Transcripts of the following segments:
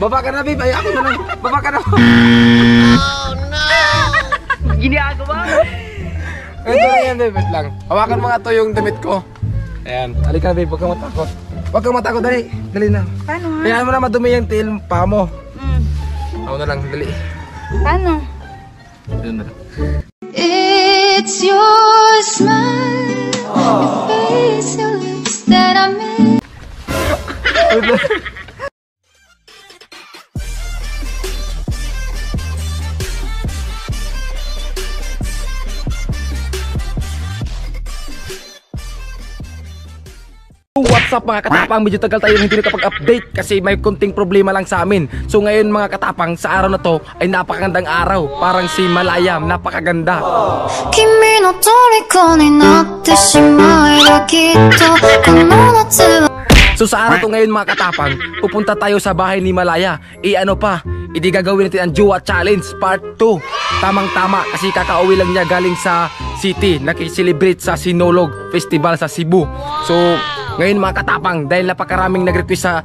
Baba ka na, babe. Ay, ako na lang. Baba ka na. Ginagawa mo. Ito lang yan, babe. Wait lang. Hawakan mo nga to yung damit ko. Ayan. Halika, babe. Huwag kang matakot. Huwag kang matakot. Dali. Dali na. Paano nga? Kaya mo na madumi yung tail pa mo. Mm. Ako na lang. Dali. Paano? Doon na lang. It's your smile, your face, your lips that I miss. What's up mga katapang? Medyo tagal tayo hindi nakapag-update kasi may kunting problema lang sa amin. So ngayon mga katapang, sa araw na to ay napakagandang araw. Parang si Malayam, napakaganda. Kimi So sa araw to ngayon mga katapang, pupunta tayo sa bahay ni Malaya. I ano pa, hindi gagawin natin ang Jua Challenge Part 2. Tamang-tama kasi kakauwi lang niya galing sa city. Nakisilibrate sa Sinolog Festival sa Cebu. So ngayon mga katapang, dahil napakaraming nag-request sa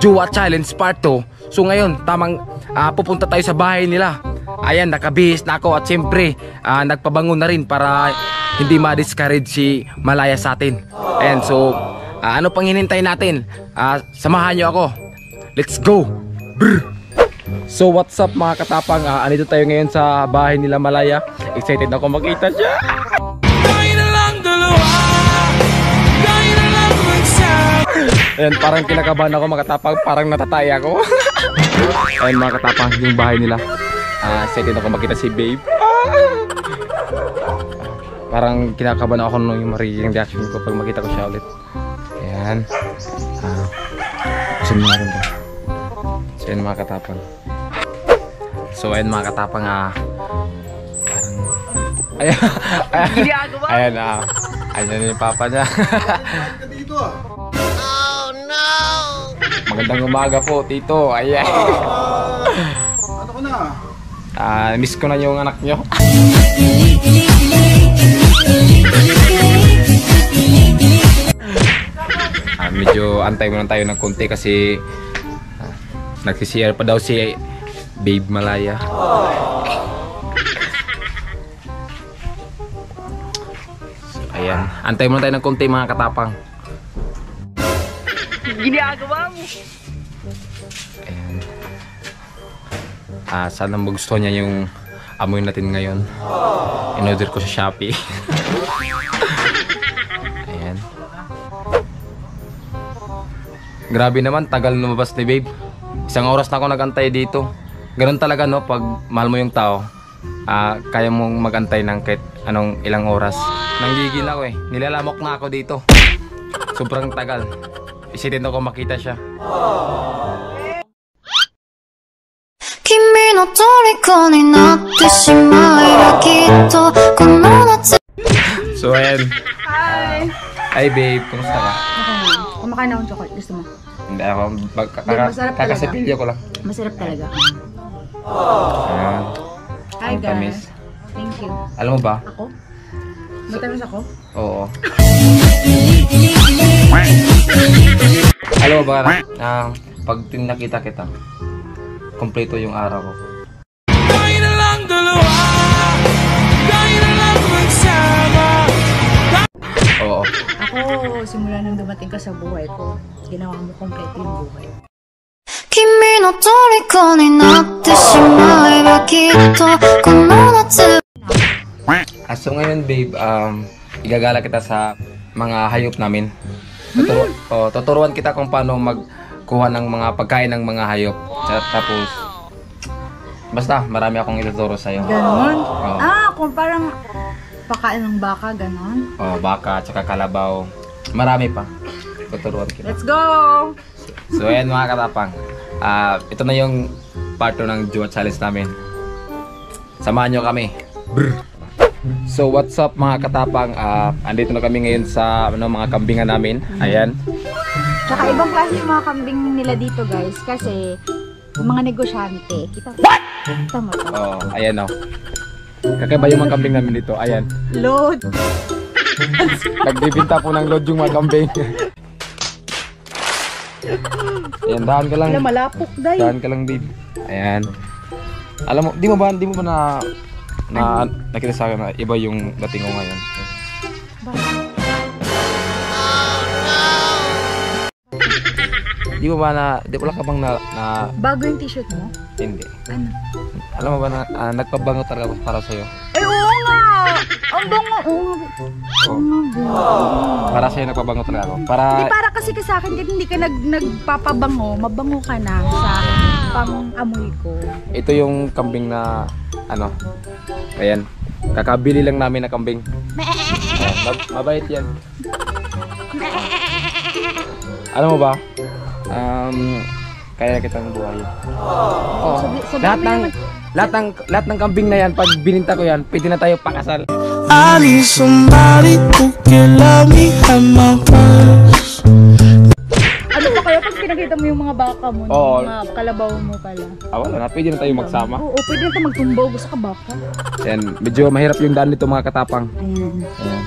Jua Challenge Part 2. So ngayon, tamang ah, pupunta tayo sa bahay nila. Ayan, nakabihis na ako at siyempre ah, nagpabangon na rin para hindi ma-discourage si Malaya sa atin. Ayan, so Ah, ano pang hinintay natin? Ah, samahan nyo ako. Let's go! Brr! So what's up mga katapang? Ah, andito tayo ngayon sa bahay nila Malaya. Excited ako makita siya. Ayan, parang kinakabahan ako mga katapang. Parang natatay ako. Ayan mga katapang, yung bahay nila. Ah, excited ako makita si babe. Ah! Parang kinakabahan ako nung yung magiging reaction ko pag makita ko siya ulit. Ayan. Ah. Mo nga rin ba? So ayan mga katapang. So ayan mga katapang ah. Parang... Ayan. ayan. Ayan ah. Ayan yung papa niya. Magandang umaga po, tito. Ayan. Ano ko na? Ah, miss ko na yung anak nyo. Ah, medyo antay lang tayo ng konti kasi ah, nagsisiyar pa daw si Babe Malaya. So, ayan. Antay lang tayo ng konti mga katapang. Ginagawa mo. Ayan. Ah, sana magustuhan niya yung amoy natin ngayon. In-order ko sa Shopee. Ayan. Grabe naman, tagal lumabas ni babe. Isang oras na ako nagantay dito. Ganun talaga no, pag mahal mo yung tao, ah, kaya mong magantay ng kahit anong ilang oras. Nanggigil ako eh. Nilalamok na ako dito. Sobrang tagal. Isipin ko makita siya. So ayan. Hi! Hi babe, kumusta ka? Kumakain oh, na akong chocolate. Gusto mo? Hindi ako, Babe, masarap talaga. kakasipilyo ko lang. Masarap talaga. Ayan. Hi guys. Thank you. Alam mo ba, Ako? Matamis ako? Oo. Alam mo ba, uh, pag nakita kita, kompleto yung araw ko. Tayo na lang simula nang dumating ka sa buhay ko, ginawa mo kompleto yung buhay. Kimi Ah, so ngayon babe, um, igagala kita sa mga hayop namin. Tuturo, oh, tuturuan kita kung paano magkuha ng mga pagkain ng mga hayop. At Tapos, basta marami akong ituturo sa'yo. Ganon? Oo. Ah, kung parang pakain ng baka, ganon. Oh, baka, tsaka kalabaw. Marami pa. Tuturuan kita. Let's go! So ayan mga katapang. Ah, ito na yung part 2 ng Jua Challenge namin. Samahan nyo kami. Brr. So what's up mga katapang? Ah, andito na kami ngayon sa ano, mga kambingan namin. Ayan. Tsaka ibang klase yung mga kambing nila dito guys kasi mga negosyante. Kita What? Kita mo to. Oh, ayan oh. Kakaiba yung mga kambing namin dito. Ayan. Load! Nagbibinta po ng load yung mga kambing. Ayan, dahan ka lang. Malapok, day. Dahan ka lang, babe. Ayan. Alam mo, di mo ba, di mo ba na na nakita sa akin na iba yung dating ko ngayon. Di mo ba na, di wala ka bang na, na Bago yung t-shirt mo? hindi. Ano? Alam mo ba na ah, nagpabango talaga ako para sa'yo? Ay, oo nga! Ang bango! Oo nga. Oo babe. Para sa'yo nagpabango talaga ako. Hindi, Para, para kasi ka sa akin, kahit hindi ka nag, nagpapabango, mabango ka na sa akin, pang amoy ko. ito yung kambing na, ano, ayan. Kakabili lang namin na kambing. Ayan, mab- mabait yan. Alam mo ba? Um, kaya kitang buhay. Oh, Sabi- sabi lahat mo ng lahat ng lahat ng kambing na yan pag bininta ko yan, pwede na tayo pakasal. I need somebody who can love me at my worst. Baka mo, Oo. yung mga kalabaw mo pala? Ah, wala na, pwede na tayo magsama. Oo, pwede na tayo magtumbaw. Gusto ka baka? Yan, medyo mahirap yung daan nito mga katapang. Ayan. Ayan.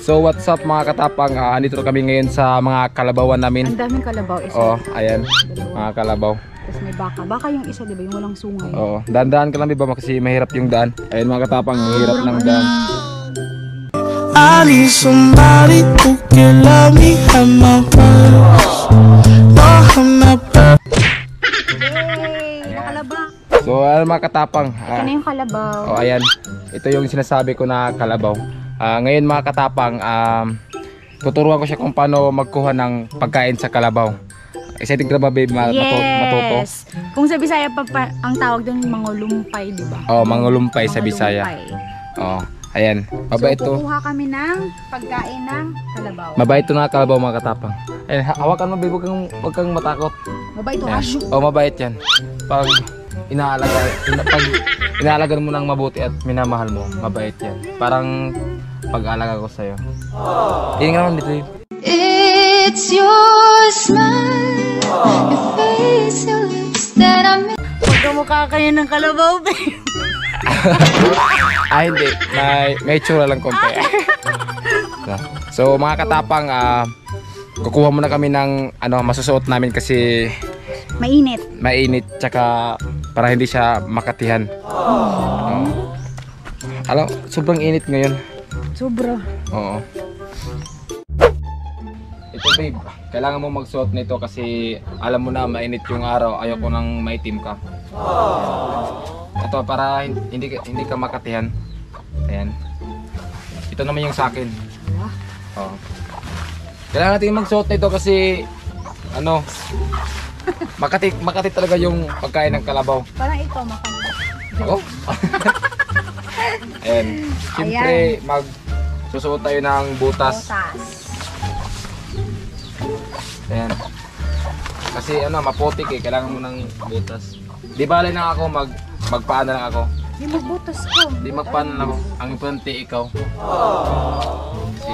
So what's up mga katapang? Ah, andito kami ngayon sa mga kalabawan namin. Ang daming kalabaw. Isa, Oh, ayan, dalawa. mga kalabaw. Tapos may baka. Baka yung isa, di ba? Yung walang sungay. Oo, daan-daan ka lang ba kasi mahirap yung daan. Ayun mga katapang, mahirap ng daan. I need somebody who can love me at my worst. No, So ayun mga katapang, Ito na yung kalabaw. oh, ayan, ito yung sinasabi ko na kalabaw. Ah, ngayon mga katapang, um, tuturuan ko siya kung paano magkuha ng pagkain sa kalabaw. Excited ka ba babe ma- matu- matuto? yes! Kung sa Bisaya pa, pa ang tawag doon mga lumpay, di ba? Oh, mangulumpay sa Bisaya. Oh, ayan. Mabait so, to. kukuha kami ng pagkain ng kalabaw. Mabait to na kalabaw mga katapang. Ayun, ha- hawakan mo babe, huwag kang, huwag kang matakot. Mabait to, Ayan. asyo. Oh, mabait yan. Pag inaalaga, ina, pag inaalagan mo ng mabuti at minamahal mo, mabait yan. Parang pag-aalaga ko sa'yo. Tingin ka naman dito. eh. It's your smile, your face, your lips that I miss. Pagkamukha kayo ng kalabaw, babe. Ah, hindi. May, may tsura lang konti. so, mga katapang, ah, kukuha muna kami ng ano, masusuot namin kasi Mainit. mainit tsaka para hindi siya makatihan. Oo. Alam, sobrang init ngayon. Sobra. Oo. Ito babe, kailangan mo magsuot nito kasi alam mo na mainit yung araw, ayoko nang maitim ka. Ito para hin- hindi hindi ka makatihan. Ayan. Ito naman yung sa akin. Oo. Kailangan natin magsuot nito kasi ano, makati makati talaga yung pagkain ng kalabaw. Parang ikaw, makan. Ako? Ayan. Siyempre, mag susuot tayo ng butas. Potas. Ayan. Kasi ano, maputik eh. Kailangan mo ng butas. Di bale na ako, mag, magpaano lang ako. Di magbutas ko. Di magpaano lang ako. Ang importante ikaw. Kasi,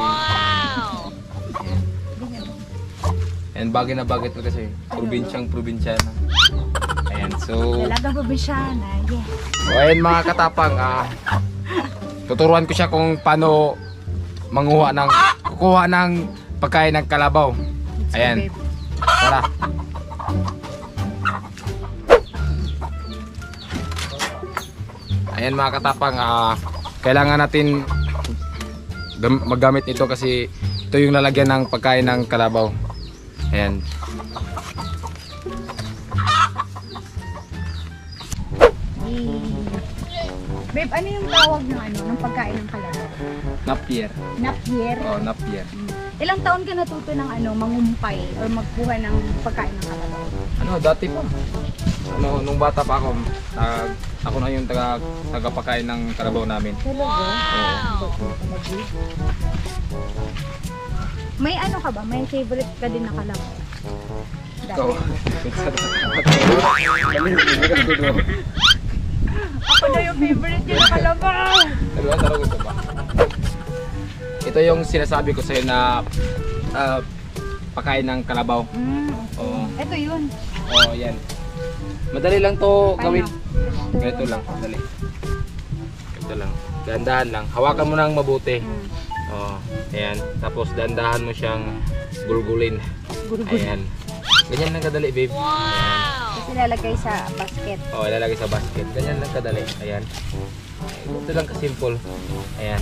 Ayan, bagay na bagay to kasi. Probinsyang probinsyana. Ayan, so... Dalagang probinsyana. Yeah. So ayun mga katapang, ah, tuturuan ko siya kung paano manguha ng, kukuha ng pagkain ng kalabaw. Ayan, tara. Ayan mga katapang, ah, kailangan natin gam- maggamit ito kasi ito yung lalagyan ng pagkain ng kalabaw. Ayan. Babe, ano yung tawag ng ano, ng pagkain ng kalabaw? Napier. Napier. Oh, napier. Ilang taon ka natuto ng ano, mangumpay or magkuha ng pagkain ng kalabaw? Ano, dati pa. Ano, nung bata pa ako, ah, ako na yung taga, tagapakain ng karabaw namin. Talaga? May ano ka ba? May favorite ka din na kalabaw? Ikaw. Ako na yung favorite niya na kalabaw! Dalawa tarong ito ba? Ito yung sinasabi ko sa'yo na ah, pakain ng kalabaw. Mm, Oo. ito yun. Oh, yan. Madali lang to Paano? gawin. Ganito lang, madali. Ito lang. Dandahan lang. Hawakan mo nang mabuti. Mm. Oh, ayan. Tapos dandahan mo siyang gulgulin. Gurugul. Ayan. Ganyan lang kadali, babe. Tapos ilalagay sa basket. Oh, ilalagay sa basket. Ganyan lang kadali. Ayan. Ito lang ka-simple. Ayan.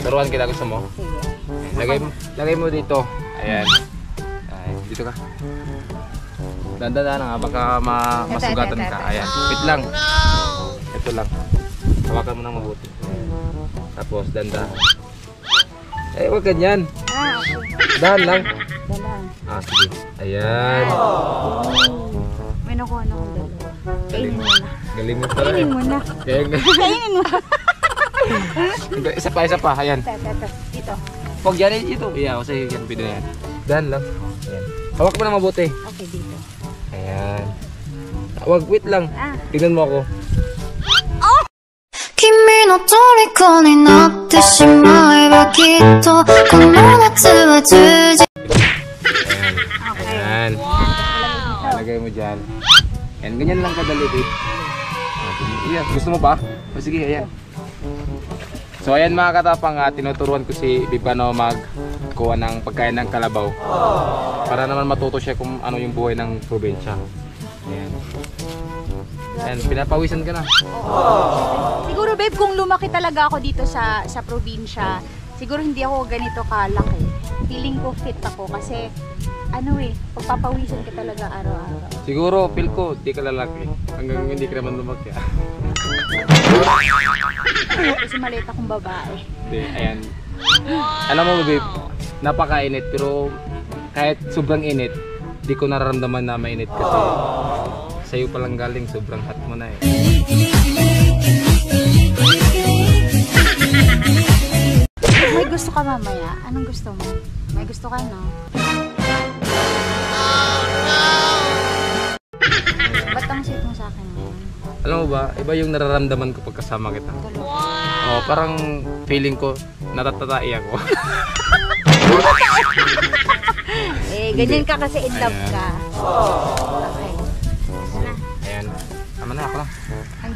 Turuan kita gusto mo. Sige. Lagay mo, lagay mo dito. Ayan. Ay, dito ka. Dandan na nga, baka ma masugatan ka. Ayan. Wait lang. Ito lang. Hawakan mo na mabuti. Tapos danda. Eh, wag ganyan. Ah, okay. Dahan lang. Dalan. Ah, sige. Ayan. May nakuha na akong dalawa. Kainin mo na. Galing mo pala eh. Kainin mo na. Kaya Kainin mo. Hindi, isa pa, isa pa. Ayan. Ito, ito, ito. Dito. Huwag yan eh, dito. Yeah, kasi yan, pwede na yan. Dahan lang. Ayan. Hawak mo na mabuti. Okay, dito. Ayan. Wag, wait lang. Ah, Tignan mo ako. 君の虜になってしまえばきっとこの夏は充実 okay. Ayan. Ayan. Lagay mo dyan. Ayan, ganyan lang kadali, babe. Iya, gusto mo pa? O sige, ayan. So ayan mga katapang, ah, tinuturuan ko si Babe paano magkuha ng pagkain ng kalabaw. Para naman matuto siya kung ano yung buhay ng probinsya. Ayan. Ayan, pinapawisan ka na. Siguro babe, kung lumaki talaga ako dito sa sa probinsya, siguro hindi ako ganito kalaki. Feeling ko fit ako kasi ano eh, pagpapawisan ka talaga araw-araw. Siguro, feel ko, di ka lalaki. Hanggang hindi ka naman lumaki. ah. Kasi maliit akong babae. Hindi, ayan. Alam mo, babe, napakainit pero kahit sobrang init, di ko nararamdaman na mainit kasi sa'yo palang galing, sobrang hot mo na eh. May gusto ka mamaya? Anong gusto mo? May gusto ka, no? Sweet mo sa akin ngayon? Alam mo ba, iba yung nararamdaman ko pag kasama kita. Talaga. Oh, parang feeling ko, natatatai ako. Eh, ganyan ka kasi in love Ayan. ka. Okay. Na. Ayan. Tama na ako lang. Ay.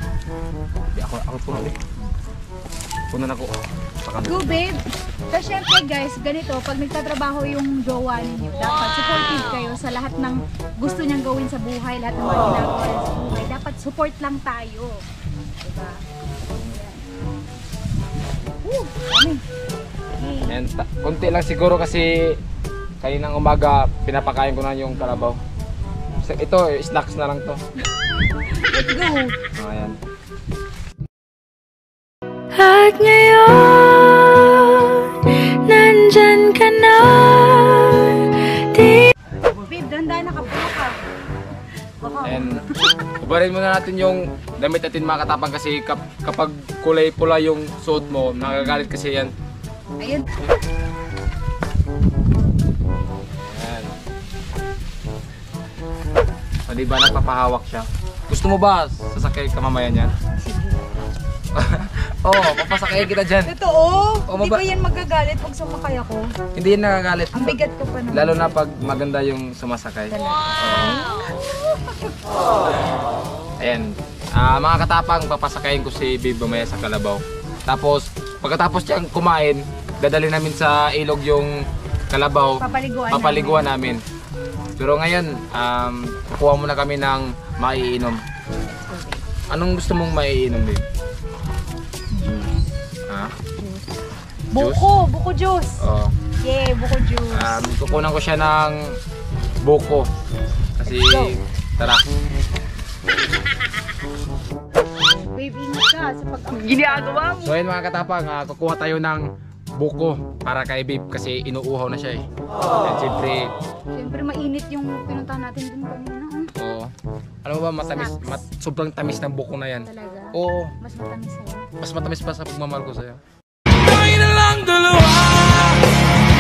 Di ako, ako puno Puno na ako. Go, babe! So, syempre guys, ganito, pag nagtatrabaho yung jowa ninyo, dapat supportive kayo sa lahat ng gusto niyang gawin sa buhay, lahat ng mga ginagawa niya sa buhay. Dapat support lang tayo. Diba? Woo! Dami. And ta- konti lang siguro kasi kaninang umaga pinapakain ko na yung kalabaw. Ito, eh, snacks na lang to. Let's go! Oh, ayan. At ngayon, nandyan ka na Di Babe, ganda na kapula ka. And ubarin muna natin yung damit natin mga katapang kasi kap kapag kulay pula yung suot mo, nakagalit kasi yan. ayun. Ayan. O diba nagpapahawak siya? Gusto mo ba sasakay ka mamaya niyan? Sige. Oo, oh, papasakay kita dyan. Totoo? O, Di maba- ba yan magagalit pag sumakay ako? Hindi yan nakagalit. Ang bigat ko pa naman. Lalo na pag maganda yung sumasakay. Ayan. Ah, mga katapang, papasakayin ko si Babe mamaya sa Kalabaw. Tapos, pagkatapos niyang kumain, dadali namin sa ilog yung Kalabaw. Papaliguan Papaliguan namin. Pero ngayon, um, kukuha muna kami ng maiinom. Anong gusto mong maiinom, Babe? Buko! Buko juice! Oo. Yeah, buko juice. Um, kukunan ko siya ng buko. Kasi, tara. Babe, ingat ka sa pag Ginagawa mo. So ayun mga katapang, ah, kukuha tayo ng buko para kay Babe kasi inuuhaw na siya eh. And siyempre, Siyempre mainit yung pinuntahan natin dun kanina. oh. oo. alam mo ba, matamis, mat, sobrang tamis ng buko na yan. Talaga. Oo, Mas matamis sa'yo. mas matamis pa sa pagmamahal ko sa'yo Tayo na lang dalawa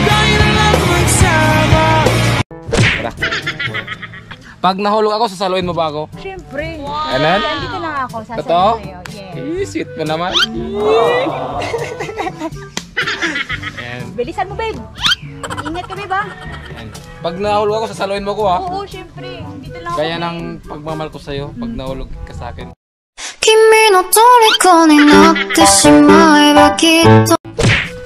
Tayo na lang magsama Tara. Pag nahulog ako, sasaluin mo ba ako? Siyempre. Anan? Kaya andito lang ako. Sasabi Totoo? sa'yo. Yeah. Eh, sweet mo naman. Ayan, Bilisan mo, babe. Ingat ka, babe, ha? ayan. Pag nahulog ako, sasaluin mo ko ha. Oo, siyempre. Dito lang ako. Gaya babe. ng pagmamahal ko sa'yo, pag nahulog ka sa akin. 君の虜になってしまえばきっと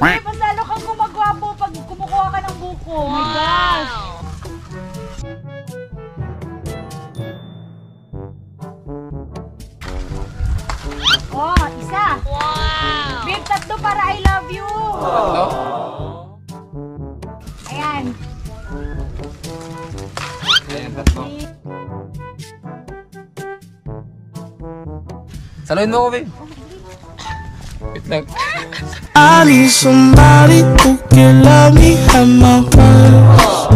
ay, mas lalo kang gumagwapo pag kumukuha ka ng buko. Oh my gosh! Oh, isa. Wow! Babe, tatlo para I love you. Tatlo? Ayan. Ayan, tatlo. Saluhin mo ko, babe. Wait lang. I need somebody who can love me at my worst.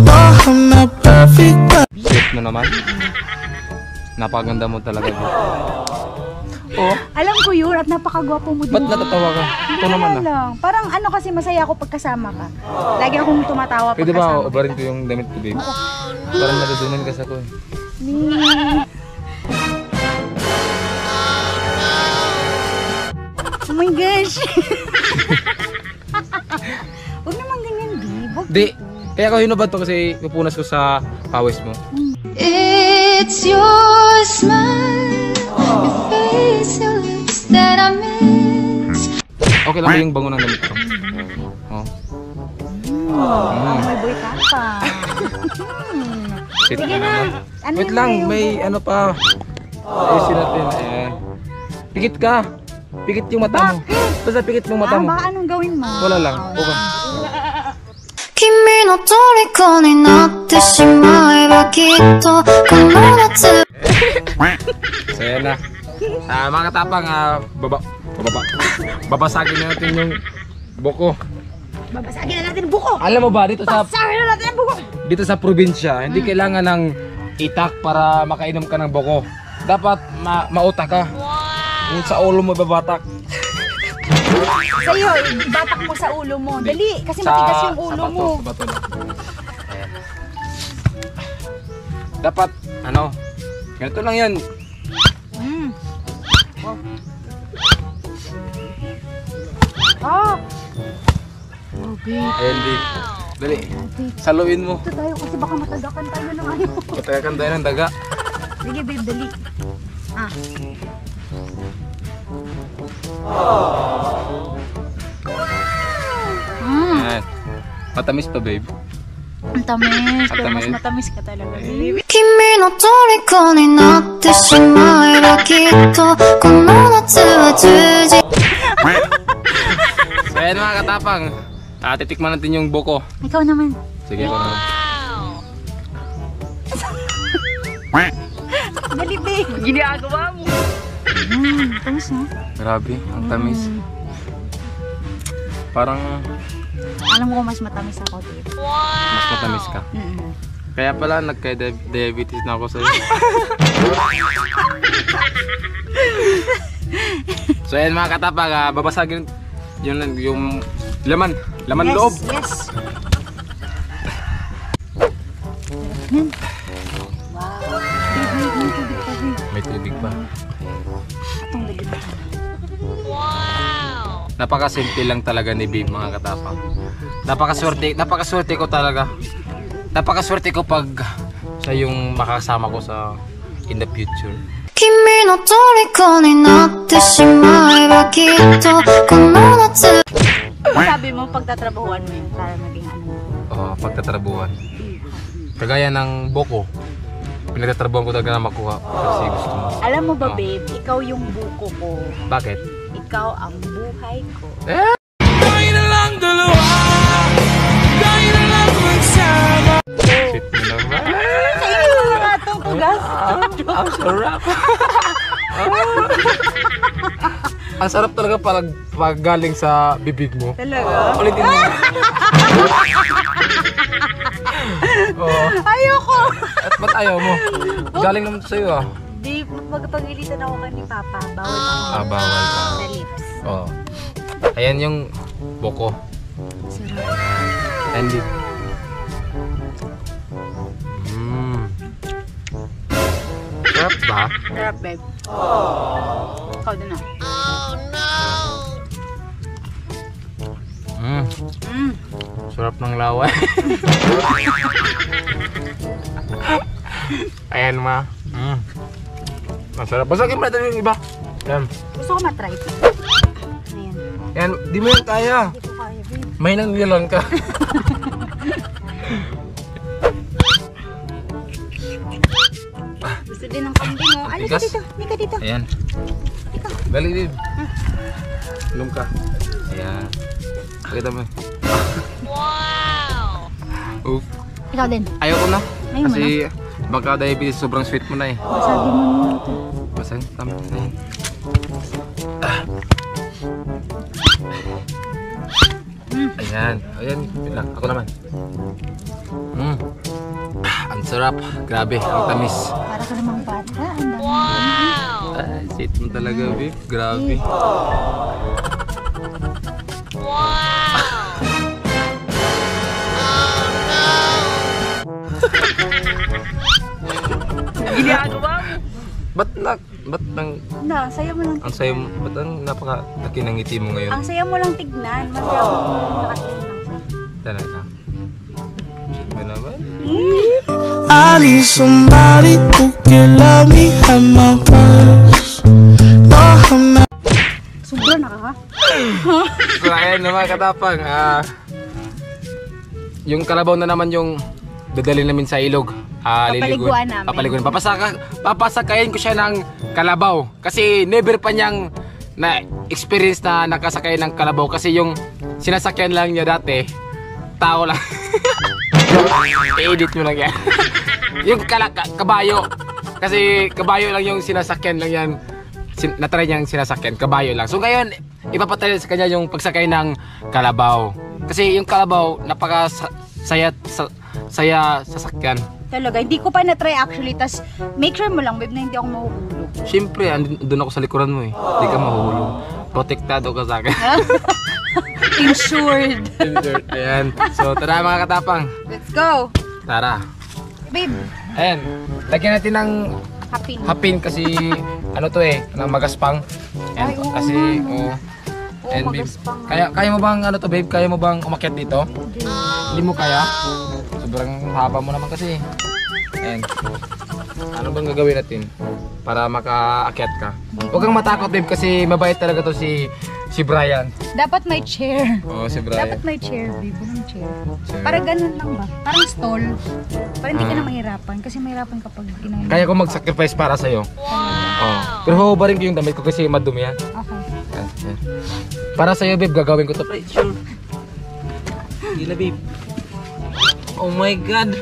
No, I'm not perfect, but Sweet mo naman. Napaganda mo talaga. babe. Oh, Alam ko yun at napakagwapo mo din. ba't natatawa ka? Ito naman Kaya ah. lang. Parang ano kasi masaya ako pagkasama ka. Lagi akong tumatawa Pwede ba pagkasama ubarin ko yung damit ko, babe? Parang nadudunan ka sa ko. eh. Oh my gosh. Huwag naman ganyan. Huwag Di, kaya ako hinubad to kasi pupunas ko sa pawis mo. It's your smile, your face, your lips that I miss. Okay lang ba yung bango ng damit ko? Oh. Mm. may boy ka pa. Shit, Sige na. na? Ano Wait lang, may ano pa. Ayusin natin. Ayan. Pikit ka. Pikit yung mata mo. Basta pikit yung mata mo. Ah, baka anong gawin mo? Wala lang. Okay. Kimi no toriko ni natte shimaeba kitto kamaratsu So yan na. Uh, mga katapang, uh, baba, bababa, babasagin na natin yung buko. Babasagin na natin buko! Alam mo ba, dito sa... Basagin na natin buko! Dito sa probinsya, hindi hmm. kailangan ng itak para makainom ka ng buko. Dapat ma mauta ka. Wow. Yung sa ulo mo babatak. Sa'yo, ibatak mo sa ulo mo. Dali, kasi Sa- matigas yung sa ulo bato, mo. Sa bato lang. Ayan. Dapat, ano, ganito lang yan. Mm. Ah! Oh, babe. Ayan, di. Dali. Saluin mo. Ito tayo kasi baka matagakan tayo ng ano. Patayakan tayo ng daga. Sige, babe, dali. Ah. Mm. Ayan. Matamis pa, babe. Ang tamis. Pero mas Matamis. matamis ka talaga, babe. 君の虜になってしまえばきっとこの夏は充実 So, ayan mga katapang. Ah, titikman natin yung buko. Ikaw naman. Sige, ako naman. Dali, babe. Ginagawa mo. Mm, tamis na. Grabe, ang tamis. Parang Alam ko mas matamis ako, babe. mas matamis ka. Mm-mm. Kaya pala nagka-diabetes na ako sa'yo. so ayan mga katapag, ah, babasagin yun lang, yung laman, laman yes, loob. Yes. Yan. Napakasimple lang talaga ni Babe mga katapang. Napakaswerte, napakaswerte ko talaga. Napakaswerte ko pag siya yung makakasama ko sa in the future. 君の虜になってしまえばきっとこの夏 Sabi mo, pagtatrabahuan mo yun para maging ano. Oh, pagtatrabuhan. Kagaya ng Boko. Pinagtatrabuhan ko talaga na makuha kasi gusto mo. Alam mo ba, Oh. babe, ikaw yung buko ko. Bakit? Ikaw ang buhay ko. tugas. Ang sarap. Ang sarap talaga pag, pag galing sa bibig mo. Talaga? Ulitin mo. Oo. Ayoko! At ba't ayaw mo? Galing naman sa'yo ah. Di, magpagilitan ako kan ni Papa. Bawal ako Ah, bawal ka. sa lips. Oo. Ayan yung boko. And it. Mmm. Sarap ba? Sarap, babe. Ikaw din ah. Mmm. Mm. Sarap ng laway. Ayan ma. Masarap. Basagin mo natin yung iba. Yan. Gusto ko matry ito. Ayan. Yan. Di mo yan kaya. Hindi ko kaya, babe. May nang nilalang ka. Gusto din ng kambing, oh. Alika Tigas. dito. Halika dito. Ayan. Ikaw. Dali, babe. Inom ka. Ayan. Pakita mo. wow! Oof. Ikaw din. Ayoko na. Ayaw mo Kasi baka diabetes, sobrang sweet mo na eh. Sabi mo na ito. Basang, tama na yun. Ah. Ayan. Ayan. Wait lang. Ako naman. Mm. Ah, ang sarap. Grabe. Ang tamis. Para ka namang bata. Ang dami. Ay, sweet mo talaga, babe. Grabe. Ginagawa mo. Ba't na, ba't nang, Na, sayo mo lang. ang sayo mo, ba't ang napaka-laki ng ngiti mo ngayon? Ang sayo mo lang tignan. Masaya ako nakatingin lang sa'yo. Talaga. Ba naman? I need somebody who can love me at my worst. No, I'm not. Sobra na ka. So ayan naman katapang, ah yung kalabaw na naman yung dadalhin namin sa ilog. Ah, Papaliguan namin. Papaliguan. Papasaka, papasakayin ko siya ng kalabaw. Kasi never pa niyang na experience na nakasakay ng kalabaw. Kasi yung sinasakyan lang niya dati, tao lang. I-edit mo lang yan. yung kala, ka- kabayo. Kasi kabayo lang yung sinasakyan lang yan. Sin, natry niyang sinasakyan, kabayo lang. So ngayon, ipapatry sa kanya yung pagsakay ng kalabaw. Kasi yung kalabaw, napaka sa- saya, sa, saya sasakyan. Talaga, hindi ko pa na-try actually. Tas make sure mo lang, babe, na hindi ako mahuhulog. Siyempre, andun doon ako sa likuran mo eh. Hindi ka mahulog. Protektado ka sa akin. Insured. Ayan. So, tara mga katapang. Let's go. Tara. Babe, Ayan. Lagyan natin ng happy. hapin kasi ano to eh, ng magaspang. Ayan, Ay, oo kasi nga. oh. And babe, kaya kaya mo bang ano to babe? Kaya mo bang umakyat dito? Hindi mo kaya? Sobrang haba mo naman kasi. Ayan. Ano bang gagawin natin para makaakyat ka? Huwag kang matakot babe kasi mabait talaga to si si Brian. Dapat may chair. Oo, si Brian. Dapat may chair, babe. Walang chair. Chair. Para ganun lang ba? Parang stall. Para hindi ka Ah. na mahirapan. Kasi mahirapan kapag ginawa. Kaya ko mag-sacrifice para sa'yo. Oo. Pero huhubarin ko yung damit ko kasi madumi yan. Okay. Yan, yan. Para sa'yo, babe, gagawin ko to. Ay, sure. Hindi na, babe. Oh my God.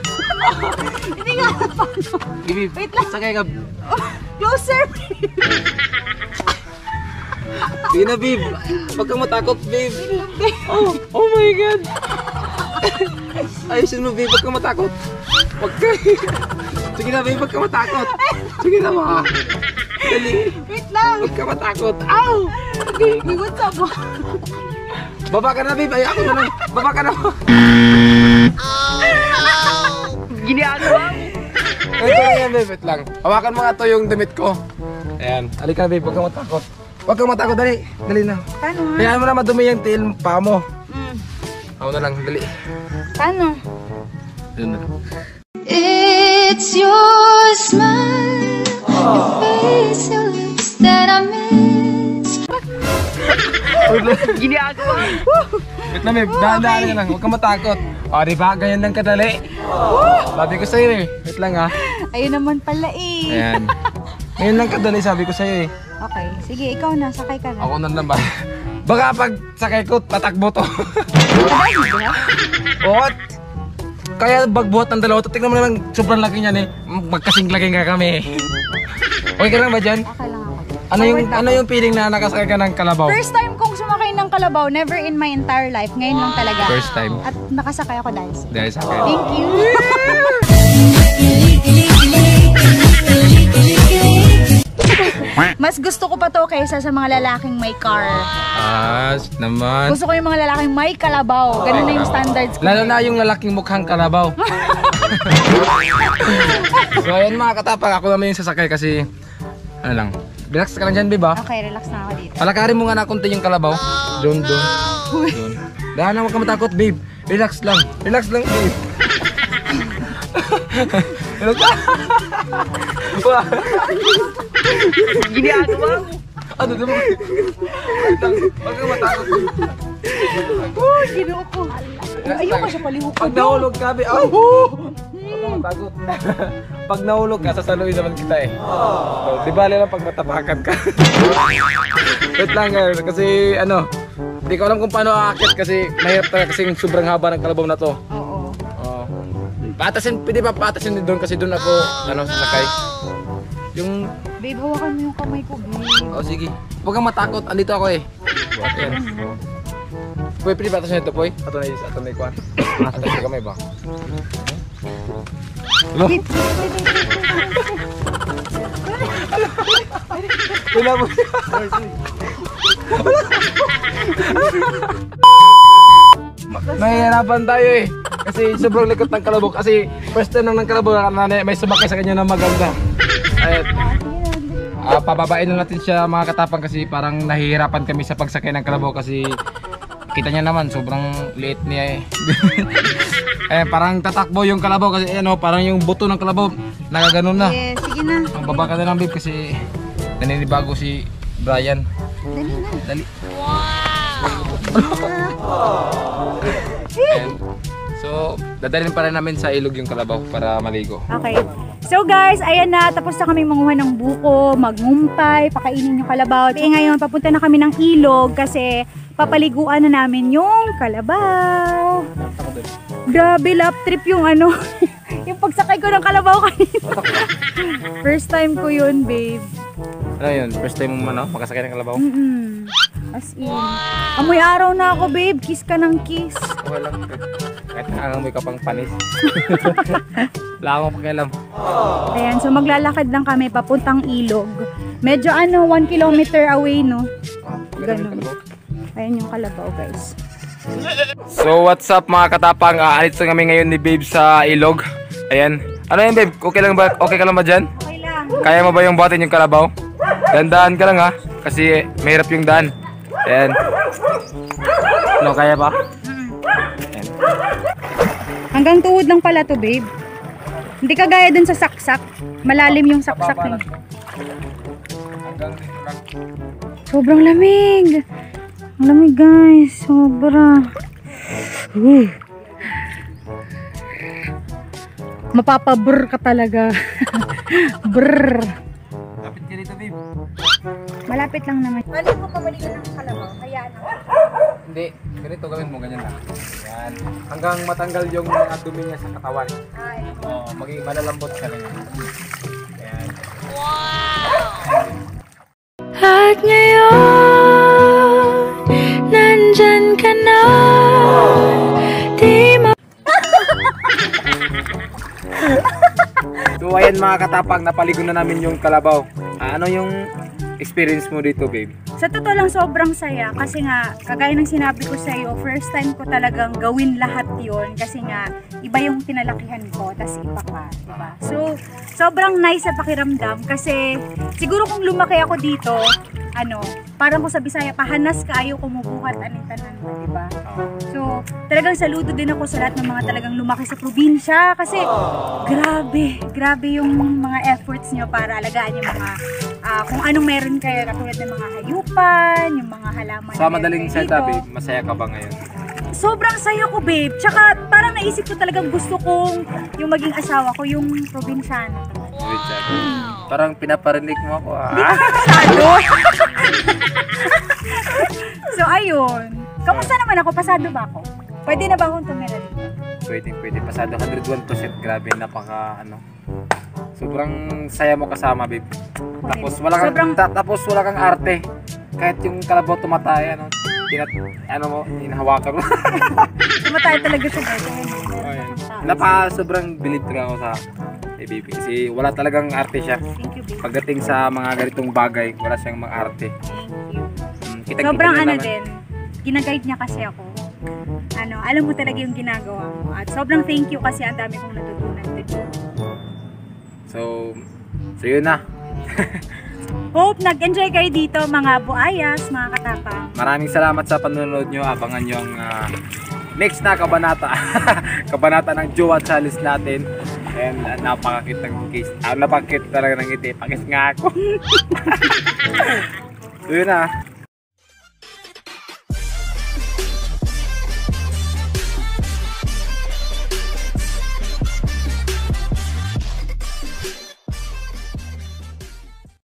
Hindi nga. Babe, Wait lang. Sakay ka. Closer. Hindi na, babe. Huwag kang matakot, babe. Oh, oh my God. Ayusin mo, babe. Huwag kang matakot. Huwag ka. Sige na, babe. Huwag kang matakot. Sige na, ma. Dali. Wait lang. Huwag kang matakot. Ow! Wait, what's up? Baba ka na, babe. Ay, ako na lang. Baba ka na. Ginagawa mo. Ito lang yan, babe. Wait lang. Hawakan mo nga to yung damit ko. Ayan. Halika, babe. Huwag kang matakot. Huwag kang matakot. Dali. Dali na. Paano ha? Hayaan mo na madumi yung tail pa mo. Mm. Ako na lang. Dali. Paano? Yun na. It's your smile, your Ginagawa. Wait lang, babe. Dahan-dahan ka lang. Huwag kang matakot. O, di ba? Ganyan lang kadali. Sabi ko sa'yo eh. Wait lang ha. Ayun naman pala eh. Ayan. Ngayon lang kadali sabi ko sa'yo eh. Okay, sige, ikaw na, sakay ka na. Ako na naman. Baka pag sakay ko, tatakbo to. Oo. Kaya bagbuhat ng dalawa to. Tingnan mo naman, sobrang laki niyan eh. Magkasing laki nga kami. Okay ka lang ba dyan? Okay lang ako. Ano yung, ano yung feeling na nakasakay ka ng kalabaw? First time ng kalabaw, never in my entire life. Ngayon lang talaga. First time. At nakasakay ako dahil sa- Dahil sa akin. Thank you. Mas gusto ko pa to kaysa sa mga lalaking may car. Ah, naman. Gusto ko yung mga lalaking may kalabaw. Ganun na yung standards ko. Lalo na yung lalaking mukhang kalabaw. so ayun mga katapang, ako naman yung sasakay kasi ano lang. Relax ka lang dyan, babe ah. Okay, relax na ako dito. Palakarin mo nga na konti yung kalabaw. Doon, doon. Doon. Dahan na huwag ka matakot, babe. Relax lang. Relax lang, babe. Relax lang. Ginagawa mo. ano naman? Huwag ka matakot. Oh, ginoo ko. Ayoko siya palihok. Pag nahulog ka, babe. Huwag ka matakot. Pag nahulog ka, sasaluhin naman kita eh. Oh, di bali lang pag matapakan ka. Wait lang guys, kasi ano, hindi ko alam kung paano aakit kasi mahirap talaga kasi sobrang haba ng kalabaw na to. Oo. Oh. Patasin, pwede ba patasin din doon kasi doon ako, ano, sasakay. Yung, Babe, hawakan mo yung kamay ko, babe. oh sige, huwag kang matakot, andito ako eh. Ayan. Poy, pwede patasin ito, Poy? Ato na is, ato na ikuan. Ato na kamay ba? Hello? Wala mo. Nahihirapan tayo eh. Kasi sobrang likot ng kalabaw. Kasi first time lang ng kalabaw na na- may sumakay sa kanya na maganda. Ayun. Ah, pababain na natin siya mga katapang kasi parang nahihirapan kami sa pagsakay ng kalabaw kasi kita niya naman sobrang liit niya eh. eh parang tatakbo yung kalabaw kasi ano, parang yung buto ng kalabaw nakaganon na. Yes, sige na. Ang baba ka na lang babe kasi naninibago si Brian. Dali na. Dali. Ayan. So, dadalhin pa rin namin sa ilog yung kalabaw para maligo. Okay. So guys, ayan na. Tapos na kami manguha ng buko, magumpay, pakainin yung kalabaw. E ngayon, papunta na kami ng ilog kasi papaliguan na namin yung kalabaw. Grabe, lap trip yung ano. yung pagsakay ko ng kalabaw kanina. First time ko yun, babe. Ano yun? First time mo ano, makasakay ng kalabaw? Mm-mm. As in. Amoy araw na ako, babe. Kiss ka ng kiss. Okay lang. Kahit nangangamoy ka pang panis. Wala akong pakialam. Ayan, so maglalakad lang kami papuntang ilog. Medyo ano, 1 kilometer away, no? Ganun. Ayan yung kalabaw, guys. So what's up mga katapang? Aalit sa kami ngayon ni Babe sa ilog. Ayan. Ano yan Babe? Okay lang ba? Okay ka lang ba dyan? Okay lang. Kaya mo ba yung buhatin yung kalabaw? Dandaan ka lang ha. Kasi mahirap yung daan. Ayan. No, kaya ba? Ayan. Hanggang tuhod lang pala to, babe. Hindi ka gaya dun sa saksak. Malalim yung saksak eh. Sobrang lamig. Ang lamig, guys. Sobra. Mapapabrr ka talaga. Brr. Malapit lang naman. Paano mo pabalikan ng kalabaw? Hayaan ako. Hindi. Ganito gawin mo. Ganyan lang. Ayan. Hanggang matanggal yung mga dumi niya sa katawan. Ay, Oo, maging malalambot ka rin. Ayan. At ngayon, nandyan ka na Di ma So ayan mga katapang, napaligo na namin yung kalabaw. Ah, ano yung experience mo dito, babe? Sa totoo lang sobrang saya kasi nga kagaya ng sinabi ko sa iyo, first time ko talagang gawin lahat 'yon kasi nga iba yung pinalakihan ko, tas iba ka, diba? So, sobrang nice sa pakiramdam kasi siguro kung lumaki ako dito, ano, parang ko sa Bisaya, pahanas ka ayaw kumubuhat aning tanan mo, diba? So, talagang saludo din ako sa lahat ng mga talagang lumaki sa probinsya kasi grabe, grabe yung mga efforts nyo para alagaan yung mga ah, kung anong meron kayo katulad ng mga hayupan, yung mga halaman. Sa madaling salita, babe, masaya ka ba ngayon? Sobrang saya ko, babe. Tsaka parang naisip ko talagang gusto kong yung maging asawa ko, yung probinsyano. Sabi. Parang pinaparinig mo ako ah. Pasado! so, ayun. Kamusta naman ako? Pasado ba ako? Pwede na ba akong tumira dito? Pwede, pwede. Pasado 101%. Grabe, napaka ano. Sobrang saya mo kasama, babe. Tapos wala kang Sobrang- ta- tapos wala kang arte. Kahit yung kalabaw tumatay, ano, tinat, ano mo, inahawakan mo. Tumatay talaga siya, babe. Ayan. Napa sobrang believe talaga ako sa baby kasi wala talagang arte siya. Pagdating sa mga ganitong bagay, wala siyang mga arte. Thank you. Mm, kita-kita Sobrang ano naman. din, ginaguide niya kasi ako. Ano, alam mo talaga yung ginagawa mo. At sobrang thank you kasi ang dami kong natutunan din. So, so yun na. Hope nag-enjoy kayo dito mga buayas, mga katapang. Maraming salamat sa panonood nyo. Abangan nyo ang ah, next na kabanata. kabanata ng Jowa Challenge natin. And uh, napakakit ng case. Ah, napakakit talaga ng ngiti. Pakis nga ako. yun na.